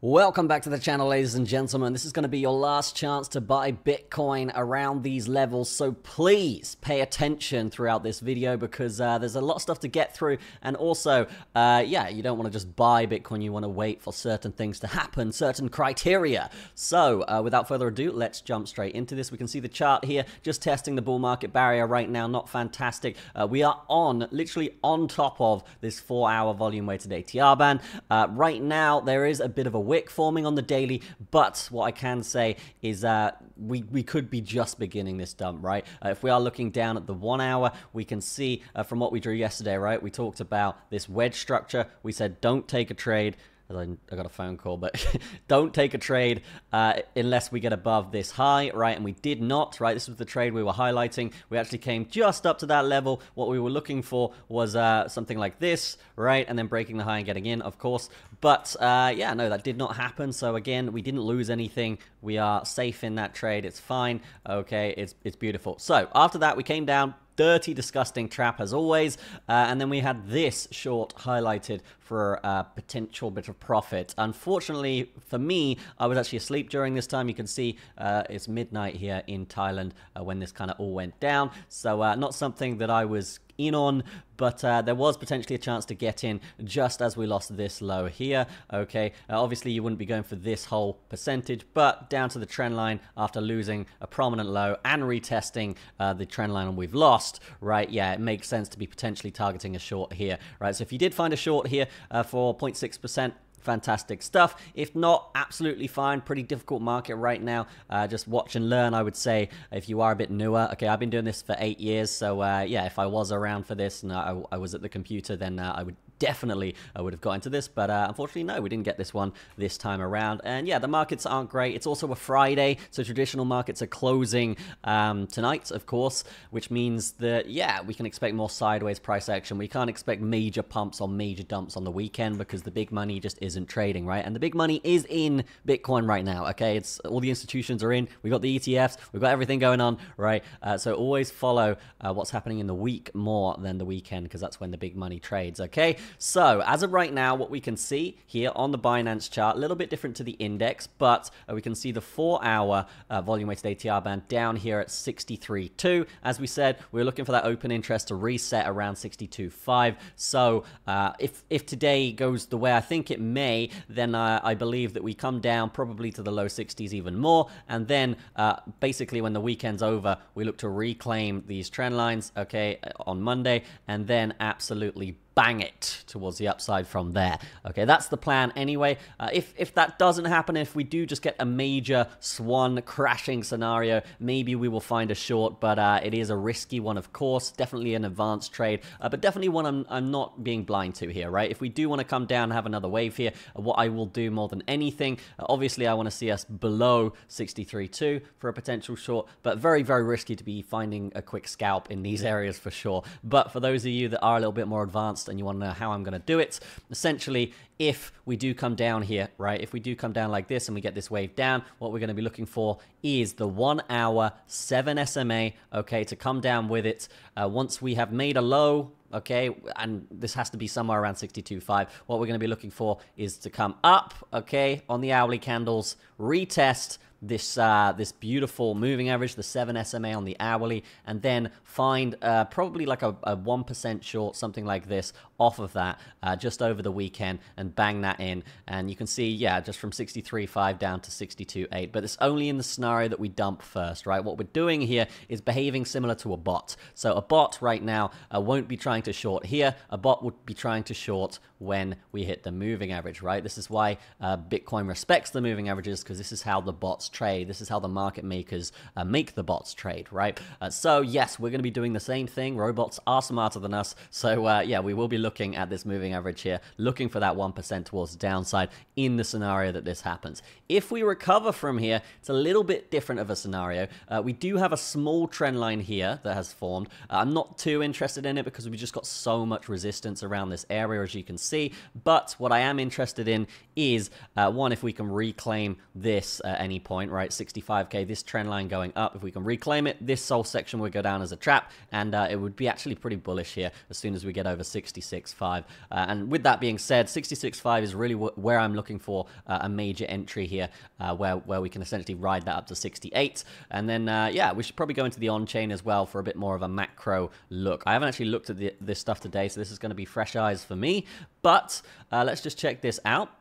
Welcome back to the channel, ladies and gentlemen. This is going to be your last chance to buy Bitcoin around these levels, so please pay attention throughout this video because uh, there's a lot of stuff to get through. And also, uh, yeah, you don't want to just buy Bitcoin, you want to wait for certain things to happen, certain criteria. So, uh, without further ado, let's jump straight into this. We can see the chart here, just testing the bull market barrier right now, not fantastic. Uh, we are on, literally on top of this four hour volume weighted ATR band. Uh, right now, there is a bit of a wick forming on the daily, but what I can say is that we, we could be just beginning this dump, right? Uh, if we are looking down at the one hour, we can see uh, from what we drew yesterday, right? We talked about this wedge structure. We said don't take a trade. I got a phone call, but don't take a trade uh, unless we get above this high, right? And we did not, right? This was the trade we were highlighting. We actually came just up to that level. What we were looking for was uh, something like this, right? And then breaking the high and getting in, of course. But uh, yeah, no, that did not happen. So again, we didn't lose anything. We are safe in that trade. It's fine. Okay, it's, it's beautiful. So after that, we came down dirty, disgusting trap as always. Uh, and then we had this short highlighted for a potential bit of profit. Unfortunately for me, I was actually asleep during this time. You can see uh, it's midnight here in Thailand uh, when this kind of all went down. So uh, not something that I was in on, but uh, there was potentially a chance to get in just as we lost this low here. Okay, uh, obviously you wouldn't be going for this whole percentage, but down to the trend line after losing a prominent low and retesting uh, the trend line and we've lost, right? Yeah, it makes sense to be potentially targeting a short here, right? So if you did find a short here uh, for 0.6%, fantastic stuff. If not, absolutely fine. Pretty difficult market right now. Uh, just watch and learn, I would say, if you are a bit newer. Okay, I've been doing this for eight years, so uh, yeah, if I was around for this and I, I was at the computer, then uh, I would definitely uh, would have got into this, but uh, unfortunately, no, we didn't get this one this time around. And yeah, the markets aren't great. It's also a Friday, so traditional markets are closing um, tonight, of course, which means that, yeah, we can expect more sideways price action. We can't expect major pumps or major dumps on the weekend because the big money just isn't trading, right? And the big money is in Bitcoin right now, okay? It's all the institutions are in. We've got the ETFs, we've got everything going on, right? Uh, so always follow uh, what's happening in the week more than the weekend because that's when the big money trades, okay? So, as of right now, what we can see here on the Binance chart, a little bit different to the index, but uh, we can see the four hour uh, volume weighted ATR band down here at 63.2. As we said, we are looking for that open interest to reset around 62.5. So, uh, if, if today goes the way I think it may, then uh, I believe that we come down probably to the low 60s even more. And then, uh, basically, when the weekend's over, we look to reclaim these trend lines, okay, on Monday, and then absolutely bang it towards the upside from there. Okay, that's the plan anyway. Uh, if, if that doesn't happen, if we do just get a major swan crashing scenario, maybe we will find a short, but uh, it is a risky one, of course. Definitely an advanced trade, uh, but definitely one I'm, I'm not being blind to here, right? If we do want to come down and have another wave here, uh, what I will do more than anything, uh, obviously I want to see us below 63.2 for a potential short, but very, very risky to be finding a quick scalp in these areas for sure. But for those of you that are a little bit more advanced, and you want to know how I'm going to do it, essentially, if we do come down here, right, if we do come down like this and we get this wave down, what we're going to be looking for is the one hour 7 SMA, okay, to come down with it. Uh, once we have made a low, okay and this has to be somewhere around 62.5 what we're going to be looking for is to come up okay on the hourly candles retest this uh, this beautiful moving average, the 7 SMA on the hourly, and then find uh, probably like a, a 1% short, something like this, off of that uh, just over the weekend and bang that in. And you can see, yeah, just from 63.5 down to 62.8. But it's only in the scenario that we dump first, right? What we're doing here is behaving similar to a bot. So a bot right now uh, won't be trying to short here. A bot would be trying to short when we hit the moving average, right? This is why uh, Bitcoin respects the moving averages because this is how the bots trade. This is how the market makers uh, make the bots trade, right? Uh, so yes, we're going to be doing the same thing. Robots are smarter than us. So uh, yeah, we will be looking at this moving average here, looking for that 1% towards the downside in the scenario that this happens. If we recover from here, it's a little bit different of a scenario. Uh, we do have a small trend line here that has formed. I'm not too interested in it because we just got so much resistance around this area, as you can see. But what I am interested in is, uh, one, if we can reclaim this at any point point, right? 65k, this trend line going up. If we can reclaim it, this soul section would go down as a trap, and uh, it would be actually pretty bullish here as soon as we get over 66.5. Uh, and with that being said, 66.5 is really where I'm looking for uh, a major entry here, uh, where, where we can essentially ride that up to 68. And then, uh, yeah, we should probably go into the on-chain as well for a bit more of a macro look. I haven't actually looked at the, this stuff today, so this is going to be fresh eyes for me. But uh, let's just check this out.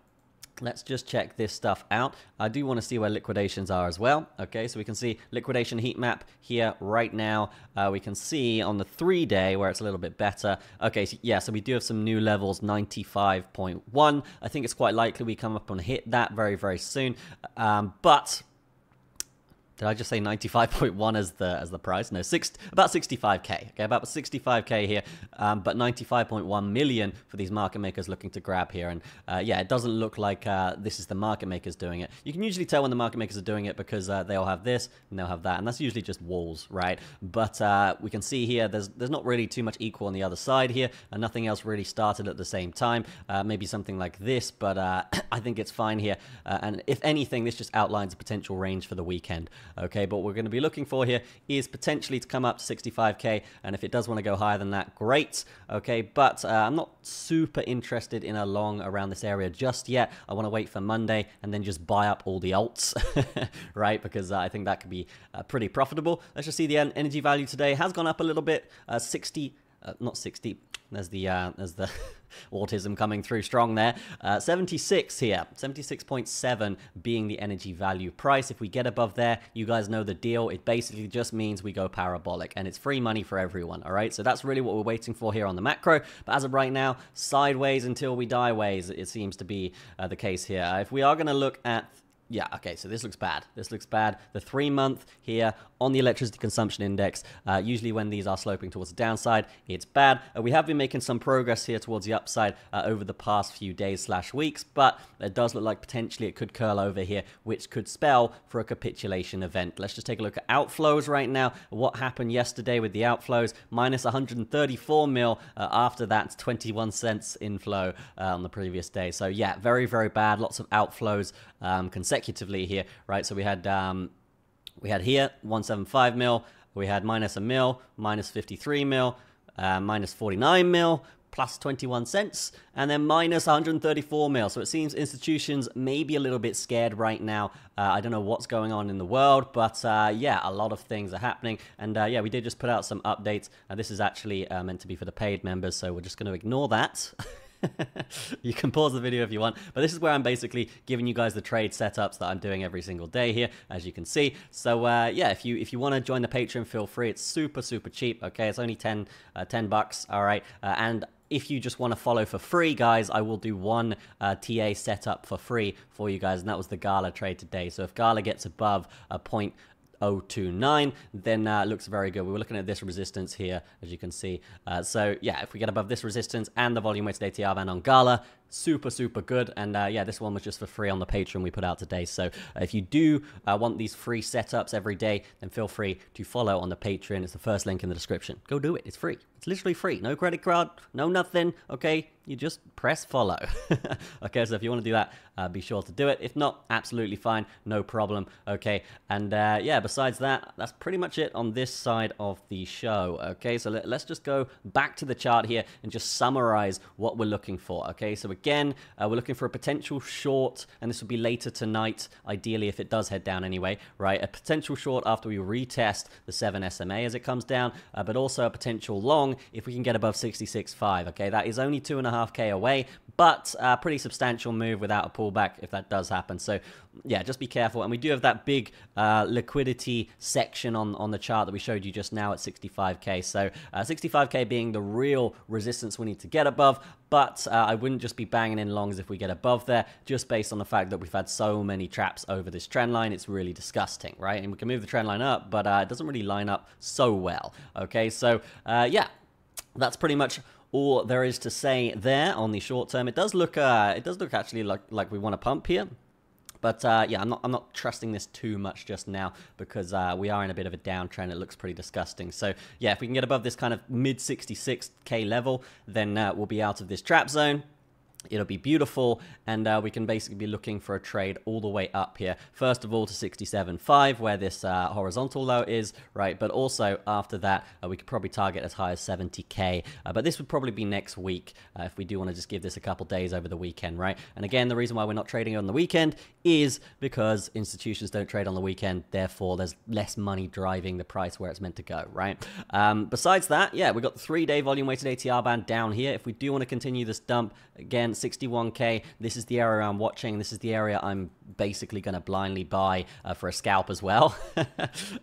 Let's just check this stuff out. I do want to see where liquidations are as well. Okay, so we can see liquidation heat map here right now. Uh, we can see on the three day where it's a little bit better. Okay, so yeah, so we do have some new levels, 95.1. I think it's quite likely we come up and hit that very, very soon. Um, but did I just say 95.1 as the as the price? No, six about 65k. Okay, about 65k here, um, but 95.1 million for these market makers looking to grab here. And uh, yeah, it doesn't look like uh, this is the market makers doing it. You can usually tell when the market makers are doing it because uh, they'll have this and they'll have that, and that's usually just walls, right? But uh, we can see here there's there's not really too much equal on the other side here, and nothing else really started at the same time. Uh, maybe something like this, but uh, I think it's fine here. and if anything, this just outlines a potential range for the weekend. Okay, but what we're going to be looking for here is potentially to come up to 65k, and if it does want to go higher than that, great. Okay, but uh, I'm not super interested in a long around this area just yet. I want to wait for Monday and then just buy up all the alts, right? Because uh, I think that could be uh, pretty profitable. Let's just see the energy value today has gone up a little bit, uh, 60 uh, not 60. There's the uh, there's the autism coming through strong there. Uh, 76 here, 76.7 being the energy value price. If we get above there, you guys know the deal. It basically just means we go parabolic, and it's free money for everyone. All right, so that's really what we're waiting for here on the macro. But as of right now, sideways until we die ways. It seems to be uh, the case here. Uh, if we are going to look at yeah, okay, so this looks bad. This looks bad. The three month here on the electricity consumption index, uh, usually when these are sloping towards the downside, it's bad. Uh, we have been making some progress here towards the upside uh, over the past few days slash weeks, but it does look like potentially it could curl over here, which could spell for a capitulation event. Let's just take a look at outflows right now. What happened yesterday with the outflows? Minus 134 mil uh, after that 21 cents inflow uh, on the previous day. So yeah, very, very bad. Lots of outflows um, here, right? So we had um, we had here 175 mil, we had minus a mil, minus 53 mil, uh, minus 49 mil, plus 21 cents, and then minus 134 mil. So it seems institutions may be a little bit scared right now. Uh, I don't know what's going on in the world, but uh, yeah, a lot of things are happening. And uh, yeah, we did just put out some updates. And this is actually uh, meant to be for the paid members, so we're just going to ignore that. you can pause the video if you want, but this is where I'm basically giving you guys the trade setups that I'm doing every single day here, as you can see. So uh, yeah, if you if you want to join the Patreon, feel free. It's super super cheap. Okay, it's only 10 uh, 10 bucks. All right, uh, and if you just want to follow for free, guys, I will do one uh, TA setup for free for you guys, and that was the Gala trade today. So if Gala gets above a point 029 then uh, looks very good. We were looking at this resistance here as you can see. Uh, so yeah if we get above this resistance and the volume weighted ATR band on Gala super super good. And uh, yeah this one was just for free on the patreon we put out today. So uh, if you do uh, want these free setups every day then feel free to follow on the patreon. It's the first link in the description. Go do it. It's free. It's literally free. No credit card no nothing okay? You just press follow. Okay so if you want to do that uh, be sure to do it. If not absolutely fine. No problem okay? And uh, yeah besides that that's pretty much it on this side of the show okay? So let, us just go back to the chart here and just summarize what we're looking for okay? So again. Uh, we're looking for a potential short, and this will be later tonight, ideally if it does head down anyway, right? A potential short after we retest the 7 SMA as it comes down, uh, but also a potential long if we can get above 66.5, okay? That is only 2.5k away, but a pretty substantial move without a pullback if that does happen. So yeah, just be careful. And we do have that big uh, liquidity section on, on the chart that we showed you just now at 65k. So uh, 65k being the real resistance we need to get above. But uh, I wouldn't just be banging in longs if we get above there, just based on the fact that we've had so many traps over this trend line. It's really disgusting, right? And we can move the trend line up, but uh, it doesn't really line up so well. Okay, so uh, yeah, that's pretty much all there is to say there on the short term. It does look, uh, it does look actually like like we want to pump here. But uh, yeah, I'm not, I'm not trusting this too much just now because uh, we are in a bit of a downtrend. It looks pretty disgusting. So yeah, if we can get above this kind of mid 66k level, then uh, we'll be out of this trap zone. It'll be beautiful, and uh, we can basically be looking for a trade all the way up here. First of all to 67.5, where this uh, horizontal low is, right? But also after that, uh, we could probably target as high as 70k. Uh, but this would probably be next week uh, if we do want to just give this a couple days over the weekend, right? And again, the reason why we're not trading on the weekend is because institutions don't trade on the weekend. Therefore, there's less money driving the price where it's meant to go, right? Um, besides that, yeah, we've got the three-day volume-weighted ATR band down here. If we do want to continue this dump, again, 61k. This is the area I'm watching. This is the area I'm basically going to blindly buy uh, for a scalp as well. uh,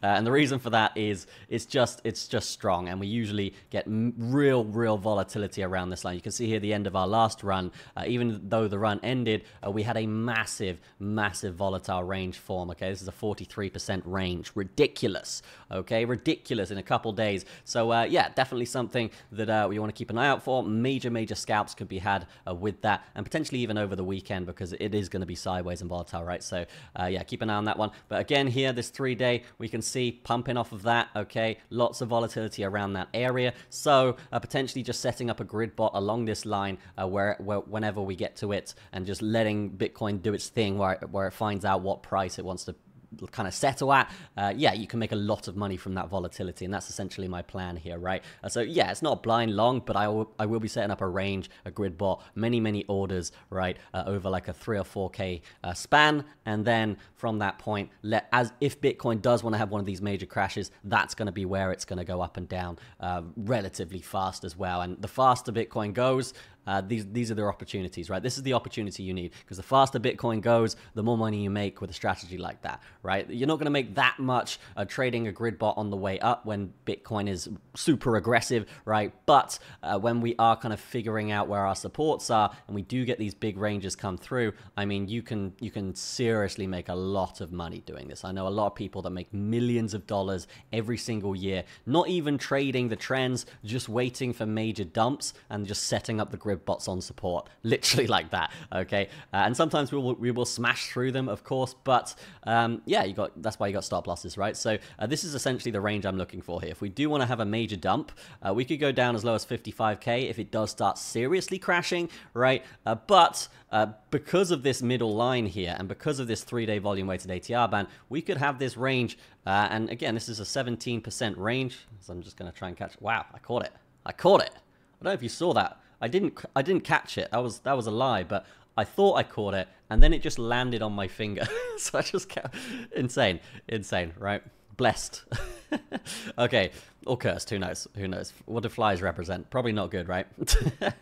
and the reason for that is it's just it's just strong, and we usually get real real volatility around this line. You can see here the end of our last run. Uh, even though the run ended, uh, we had a massive massive volatile range form. Okay, this is a 43% range, ridiculous. Okay, ridiculous in a couple days. So uh, yeah, definitely something that uh, we want to keep an eye out for. Major major scalps could be had with that, and potentially even over the weekend because it is going to be sideways and volatile, right? So uh, yeah, keep an eye on that one. But again, here, this three day, we can see pumping off of that, okay? Lots of volatility around that area. So uh, potentially just setting up a grid bot along this line uh, where, where, whenever we get to it and just letting Bitcoin do its thing where, where it finds out what price it wants to kind of settle at, uh, yeah, you can make a lot of money from that volatility, and that's essentially my plan here, right? Uh, so yeah, it's not blind long, but I will, I will be setting up a range, a grid bot, many, many orders, right, uh, over like a three or 4K uh, span, and then from that point, let as if Bitcoin does want to have one of these major crashes, that's going to be where it's going to go up and down uh, relatively fast as well, and the faster Bitcoin goes, uh, these these are the opportunities, right? This is the opportunity you need because the faster Bitcoin goes, the more money you make with a strategy like that, right? You're not going to make that much uh, trading a grid bot on the way up when Bitcoin is super aggressive, right? But uh, when we are kind of figuring out where our supports are and we do get these big ranges come through, I mean, you can you can seriously make a lot of money doing this. I know a lot of people that make millions of dollars every single year, not even trading the trends, just waiting for major dumps and just setting up the grid with bots on support, literally like that. Okay, uh, and sometimes we will we will smash through them, of course, but um, yeah, you got that's why you got stop losses, right? So uh, this is essentially the range I'm looking for here. If we do want to have a major dump, uh, we could go down as low as 55k if it does start seriously crashing, right? Uh, but uh, because of this middle line here and because of this three-day volume-weighted ATR band, we could have this range. Uh, and again, this is a 17% range. So I'm just going to try and catch. Wow, I caught it. I caught it. I don't know if you saw that. I didn't I didn't catch it. That was that was a lie, but I thought I caught it and then it just landed on my finger. so I just kept insane, insane, right? Blessed. okay, or cursed. Who knows? Who knows? What do flies represent? Probably not good, right? uh,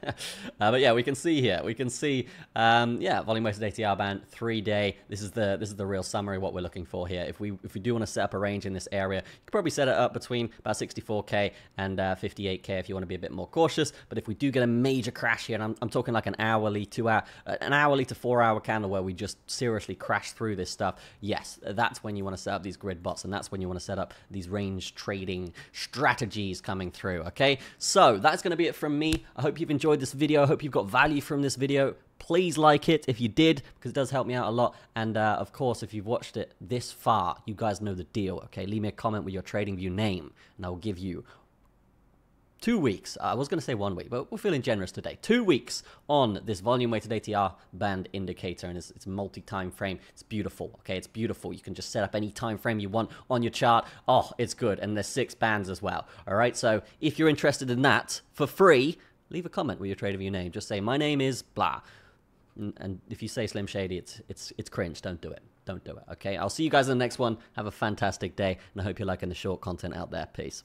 but yeah, we can see here. We can see, um, yeah, volume weighted ATR band, three day. This is the this is the real summary what we're looking for here. If we if we do want to set up a range in this area, you could probably set it up between about 64k and uh, 58k if you want to be a bit more cautious. But if we do get a major crash here, and I'm, I'm talking like an hourly, two hour, uh, an hourly to four hour candle where we just seriously crash through this stuff, yes, that's when you want to set up these grid bots, and that's when you want to set up these range trading strategies coming through, okay? So that's going to be it from me. I hope you've enjoyed this video. I hope you've got value from this video. Please like it if you did, because it does help me out a lot. And uh, of course, if you've watched it this far, you guys know the deal, okay? Leave me a comment with your TradingView name, and I will give you two weeks. Uh, I was going to say one week, but we're feeling generous today. Two weeks on this volume weighted ATR band indicator, and it's, it's multi-time frame. It's beautiful. Okay, it's beautiful. You can just set up any time frame you want on your chart. Oh, it's good, and there's six bands as well. All right, so if you're interested in that for free, leave a comment with your TradingView name. Just say my name is blah, and, and if you say Slim Shady, it's it's it's cringe. Don't do it. Don't do it. Okay, I'll see you guys in the next one. Have a fantastic day, and I hope you're liking the short content out there. Peace.